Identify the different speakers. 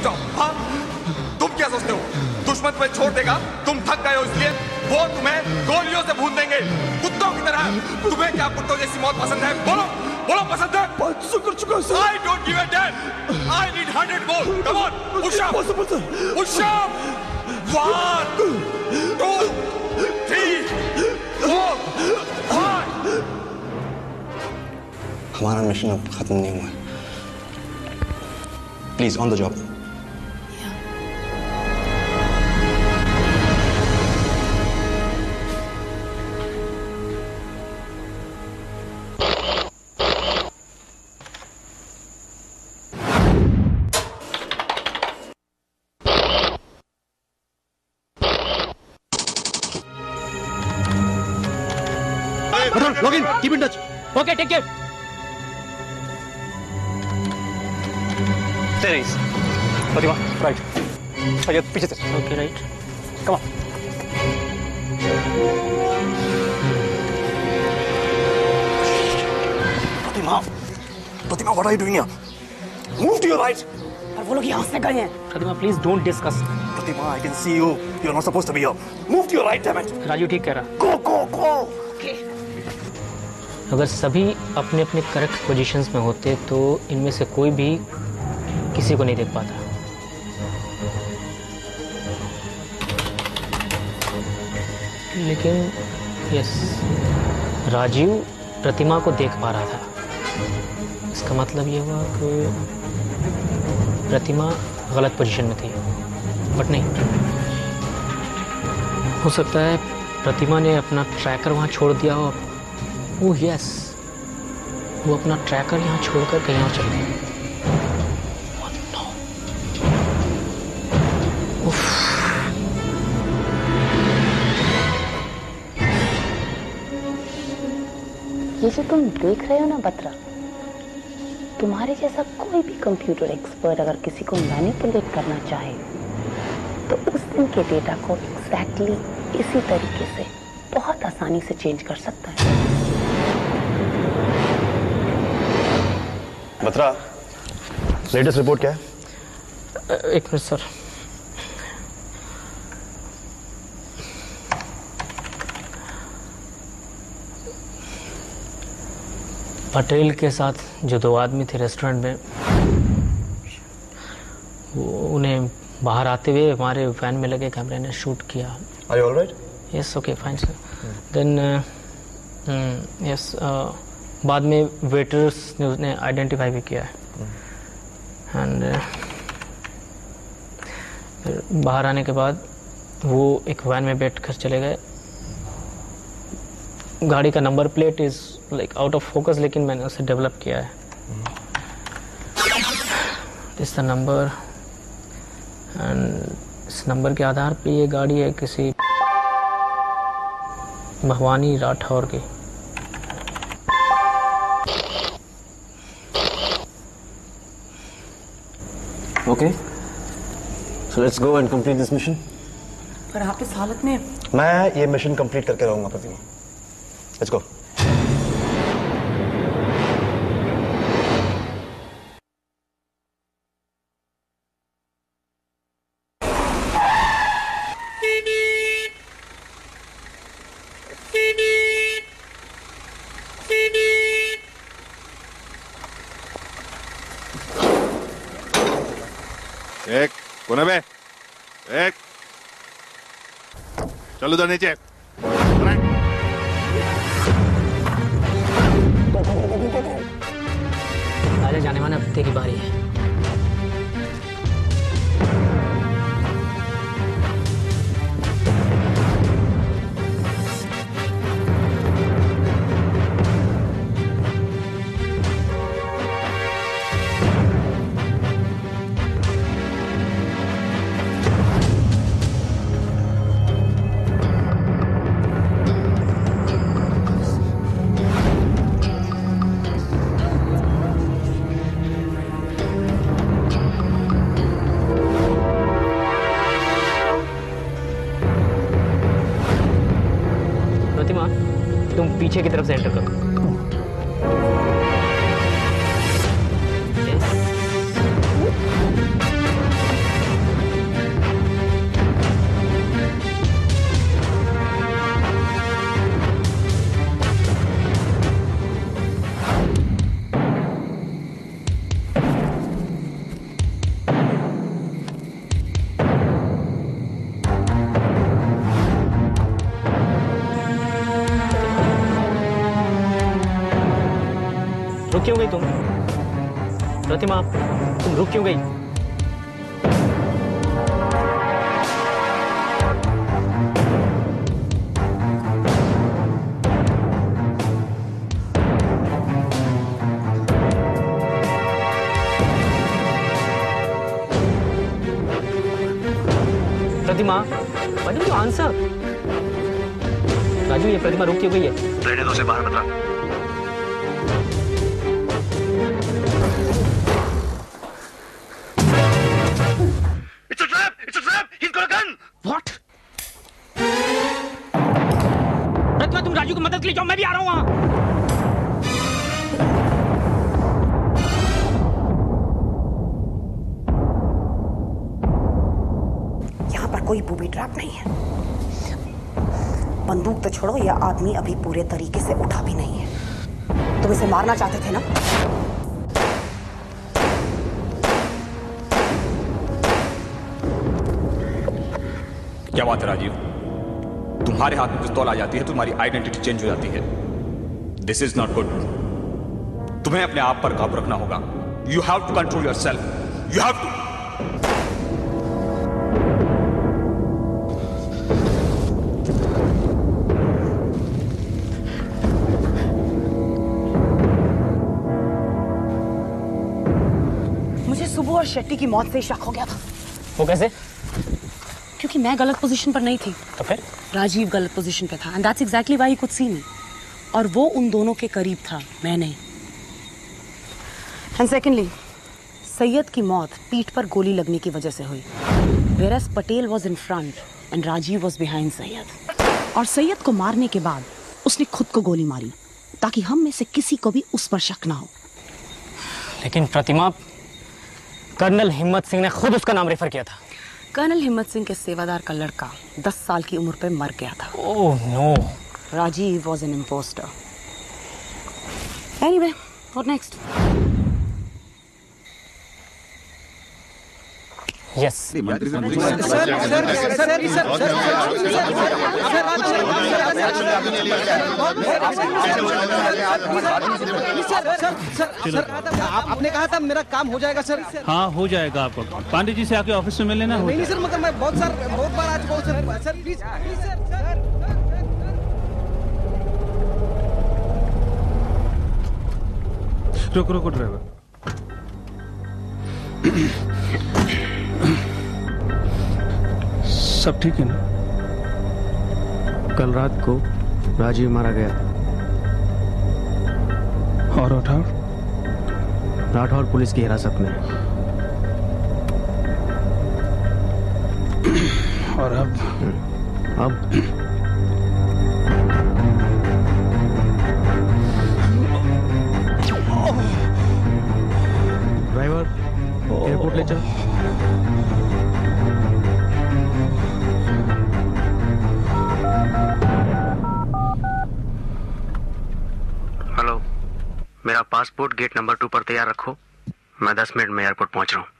Speaker 1: Stop हाँ तुम क्या सोचते हो? दुश्मन तुम्हें छोड़ देगा? तुम थक गए हो इसलिए? वो तुम्हें गोलियों से भून देंगे। कुत्तों की तरह। तुम्हें क्या कुत्तों जैसी मौत पसंद है? बोलो। बोलो पसंद है?
Speaker 2: पाँच सौ कर चुका sir.
Speaker 1: I don't give a damn. I need hundred more. Come on, push up.
Speaker 2: Possible sir
Speaker 1: Push up. One, two, three, four,
Speaker 3: हमारा मिशन अब खत्म नहीं हुआ। Please on the job
Speaker 2: Log in keep in touch
Speaker 4: okay take care
Speaker 3: Stay nice. Pratima right Syed पीछे से
Speaker 4: okay right
Speaker 3: come on Pratima Pratima what are you doing here move to your right
Speaker 4: और वो लोग यहाँ से गए हैं Pratima please don't discuss
Speaker 3: Pratima I can see you you are not supposed to be here move to your right damn it
Speaker 4: Raju ठीक कह रहा
Speaker 3: गो गो गो
Speaker 4: अगर सभी अपने अपने करेक्ट पोजीशंस में होते तो इनमें से कोई भी किसी को नहीं देख पाता। लेकिन यस राजीव प्रतिमा को देख पा रहा था। इसका मतलब ये हुआ कि प्रतिमा गलत पोजीशन में थी बट नहीं। हो सकता है प्रतिमा ने अपना ट्रैकर वहाँ छोड़ दिया हो ओह यस वो अपना ट्रैकर यहाँ छोड़कर कहीं और चल. उफ,
Speaker 5: ये जो तुम देख रहे हो ना बत्रा तुम्हारे जैसा कोई भी कंप्यूटर एक्सपर्ट अगर किसी को मैनिपुलेट करना चाहे तो उस दिन के डेटा को एग्जैक्टली exactly इसी तरीके से बहुत आसानी से चेंज कर सकता है।
Speaker 3: बत्रा लेटेस्ट रिपोर्ट क्या है?
Speaker 4: एक मिनट सर। पटेल के साथ जो दो आदमी थे रेस्टोरेंट में वो उन्हें बाहर आते हुए हमारे वैन में लगे कैमरे ने शूट किया।
Speaker 3: Are you alright
Speaker 4: yes okay fine sir then yes बाद में वेटर्स ने उसने आइडेंटिफाई भी किया है। एंड फिर बाहर आने के बाद वो एक वैन में बैठ कर चले गए। गाड़ी का number plate is like out of focus लेकिन मैंने उसे डेवलप किया है। इस नंबर एंड इस नंबर के आधार पे ये गाड़ी है किसी भवानी राठौर की।
Speaker 3: Okay so let's go and complete this mission
Speaker 6: पर आप इस हालत में
Speaker 3: मैं ये मिशन कंप्लीट करके रहूँगा प्रतिमा लेट्स गो
Speaker 7: एक कोने में एक। चलो उधर नीचे।
Speaker 4: अरे जाने वाले हफ़्ते की बारी है। तुम पीछे की तरफ़ से एंटर करो। प्रतिमा तुम रुक क्यों गई प्रतिमा आंसर राजू ये प्रतिमा रुक क्यों गई है
Speaker 3: उसे बाहर बता
Speaker 4: तुम राजू की मदद के लिए जाओ मैं भी आ रहा हूँ वहाँ।
Speaker 6: यहाँ पर कोई बूबी ट्रैप नहीं है। बंदूक तो छोड़ो यह आदमी अभी पूरे तरीके से उठा भी नहीं है। तुम इसे मारना चाहते थे ना?
Speaker 1: क्या बात है राजीव? तुम्हारे हाथ में पिस्तौल आ जाती है तुम्हारी आइडेंटिटी चेंज हो जाती है। दिस इज़ नॉट गुड तुम्हें अपने आप पर काबू रखना होगा। You have to control yourself you have to
Speaker 6: मुझे सुबह और शेट्टी की मौत से ही शक हो गया था।
Speaker 4: वो कैसे?
Speaker 6: मैं गलत पोजीशन पर नहीं थी।
Speaker 4: तो फिर?
Speaker 6: राजीव गलत पोजीशन पे था। And that's exactly why he could see me और वो उन दोनों के करीब था मैं नहीं। एंड सेकेंडली सैयद की मौत पीठ पर गोली लगने की वजह से हुई। Virus Patel was in front and Rajeev was behind Syed. और सैयद को मारने के बाद उसने खुद को गोली मारी ताकि हम में से किसी को भी उस पर शक ना हो।
Speaker 4: लेकिन प्रतिमा कर्नल हिम्मत सिंह ने खुद उसका नाम रेफर किया था।
Speaker 6: कर्नल हिम्मत सिंह के सेवादार का लड़का दस साल की उम्र पे मर गया था।
Speaker 4: ओह no
Speaker 6: Rajeev was an impostor anyway what next?
Speaker 4: Yes
Speaker 2: आपने कहा था मेरा काम हो जाएगा सर
Speaker 8: हाँ हो जाएगा आपका पांडे जी से आके ऑफ़िस में मिल लेना हो
Speaker 2: नहीं सर मगर मैं बहुत सर बहुत बार आज बहुत sir sir please please sir sir
Speaker 8: रुको रुको ड्राइवर सब ठीक है ना?
Speaker 2: कल रात को राजीव मारा गया।
Speaker 8: और उठाओ
Speaker 2: राठौर पुलिस की हिरासत में।
Speaker 8: और अब?
Speaker 2: अब? ड्राइवर एयरपोर्ट ले चल।
Speaker 3: मेरा पासपोर्ट गेट नंबर टू पर तैयार रखो। मैं दस मिनट में एयरपोर्ट पहुँच रहा हूँ।